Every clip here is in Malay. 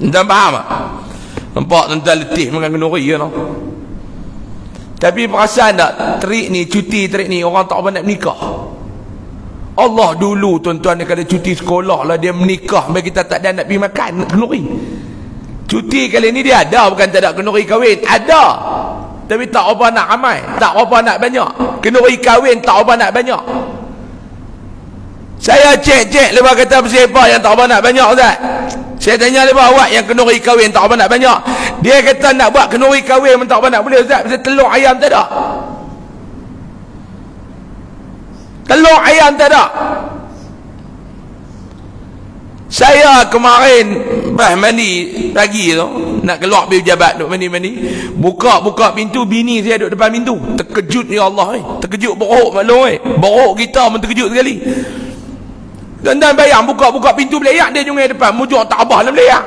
Tuan faham tak? Nampak tuan letih makan kenduri ya no? Tapi perasan tak? Trik ni, cuti trik ni Orang tak apa nak menikah. Allah dulu tuan-tuan dia kata cuti sekolah lah Dia menikah. Bagi kita tak ada nak pergi makan Kenduri. Cuti kali ni dia ada Bukan tak ada kenduri kahwin. Ada. Tapi tak apa nak ramai Tak apa nak banyak. Kenduri kahwin tak apa nak banyak. Saya cek-cek lepas kata siapa yang tak apa nak banyak Ustaz. Saya tanya lepas awak yang kenuri kahwin tak apa nak banyak. Dia kata nak buat kenuri kahwin pun tak apa nak boleh Ustaz. Telur ayam tak ada. Telur ayam tak ada. Saya kemarin bah mandi pagi tu nak keluar pergi pejabat duk mandi-mandi. Buka-buka pintu bini saya duduk depan pintu. Terkejut ya Allah eh. Terkejut borok maklum eh. Borok kita pun terkejut sekali. Dan-dan bayang buka-buka pintu belayak dia jungai depan. Mujur tak abah dalam belayak.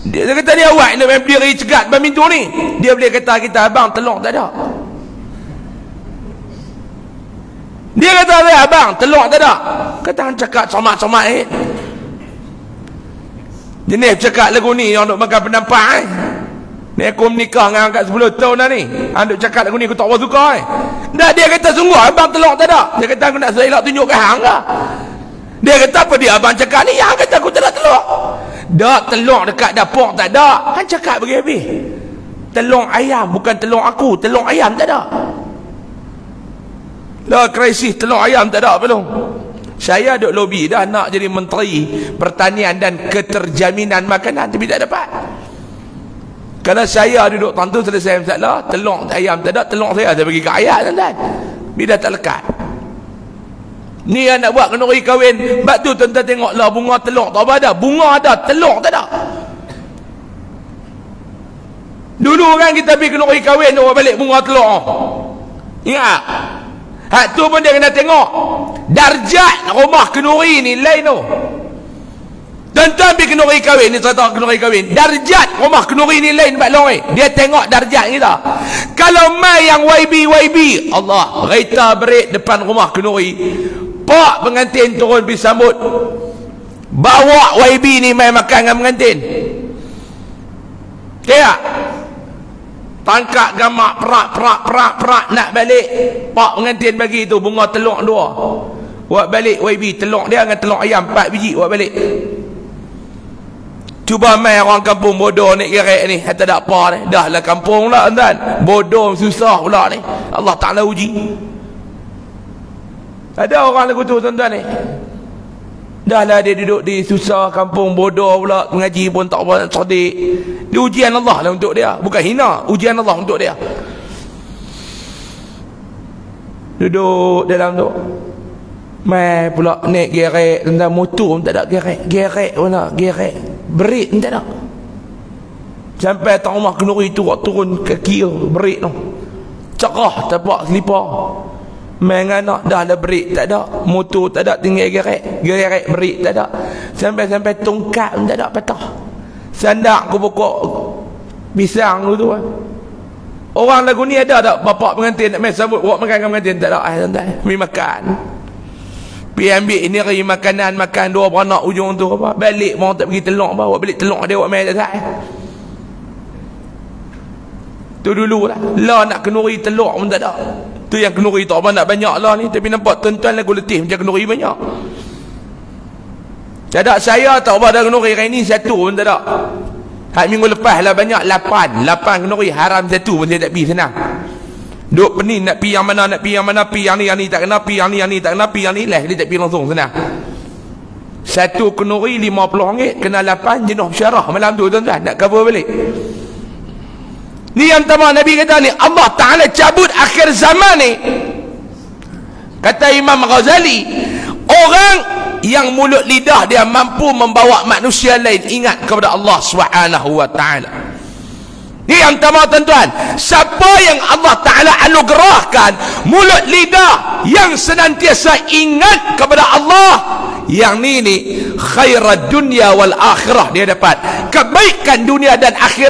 Dia, dia kata dia awak nak berdiri cegat depan pintu ni. Dia boleh kata kita abang telur tak ada. Dia kata dia abang telur tak ada. Kata han cakap somak-somak eh. Jenis cakap lagu ni yang nak makan penampak eh. Ni aku menikah dengan angkat 10 tahun dah ni. Anduk cakap lagu ni aku tak apa suka eh. Dah dia kata sungguh abang telur tak ada. Dia kata aku nak selak tunjuk ke hang ke. Dia kata apa dia abang cakap ni? Yang kata aku tak ada telur. Dak telur dekat dapur tak ada. Han cakap bagi habis. Telur ayam bukan telur aku, telur ayam tak ada. Lah krisis telur ayam tak ada belum. Saya duk lobby dah nak jadi menteri pertanian dan keterjaminan makanan tapi tak dapat. Kalau saya duduk tentu selesai masalah, telur ayam tak ada, telur saya saya bagi ke ayat tuan-tuan. Bila tak lekat. Ni yang nak buat kenduri kahwin, bab tu tuan-tuan tengoklah bunga telur tak apa ada, bunga ada, telur tak ada. Dulu kan kita pergi kenduri kahwin tu balik bunga telur. Ingat? Hak tu pun dia kena tengok. Darjat rumah kenduri ni lain tu. Tuan-tuan pergi kenuri kahwin ni tahu kenuri kahwin. Darjat rumah kenuri ni lain Pak Long Dia tengok darjat kita. Kalau mai yang YB YB, Allah, kereta berik depan rumah kenuri. Pak pengantin turun pergi sambut. Bawa YB ni mai makan dengan pengantin. Kaya Tangkap gamak perak perak perak perak nak balik. Pak pengantin bagi tu bunga telur dua. Buat balik YB telur dia dengan telur ayam empat biji buat balik. Cuba main orang kampung bodoh ni gerek ni. Tak ada apa ni. Dah lah kampung lah tuan. Bodoh susah pula ni. Allah Ta'ala uji. Ada orang lagu tu tuan-tuan ni. Dah lah dia duduk di susah kampung bodoh pula. Mengaji pun tak apa sodik. Dia ujian Allah lah untuk dia. Bukan hina. Ujian Allah untuk dia. Duduk dalam tu. Mai pula naik gerek tentang motor pun tak ada gerek. Gerek pun tak gerek. Berit pun tak ada. Sampai atas rumah kenuri tu turun kaki tu. Berit tu. Cerah tapak selipar. Mai dengan anak dah ada berit tak ada. Motor tak ada tinggal gerek. Gerek berit tak ada. Sampai-sampai tongkat pun tak ada patah. Sandak aku pokok pisang tu tu. Orang lagu ni ada tak bapak pengantin nak main sambut buat makan dengan pengantin tak ada. Ah, Mi makan. Pergi ambil ini raya makanan makan dua beranak ujung tu apa. Balik mau tak pergi apa. Buat balik telur dia buat main tak tak. Tu dulu lah. Lah nak kenuri telur pun tak ada. Tu yang kenuri tak apa nak banyak lah ni. Tapi nampak tuan-tuan lagu letih macam kenuri banyak. Tak ada saya tak apa ada kenuri hari ni satu pun tak ada. Hak minggu lepas lah banyak lapan. Lapan kenuri haram satu pun saya tak pergi senang. Duk pening nak pi yang mana nak pi yang mana pi yang ni yang ni tak kena pi yang ni yang ni tak kena pi yang ni lah dia tak pi langsung sana. Satu kenuri RM50 kena 8 jenuh syarah malam tu tuan-tuan nak cover balik. Ni yang tamam Nabi kata ni Allah Taala cabut akhir zaman ni. Kata Imam Ghazali orang yang mulut lidah dia mampu membawa manusia lain ingat kepada Allah Subhanahu wa taala. Ini yang pertama tuan-tuan. Siapa yang Allah Ta'ala anugerahkan mulut lidah yang senantiasa ingat kepada Allah. Yang ni ni khairad dunia wal akhirah dia dapat. Kebaikan dunia dan akhirat.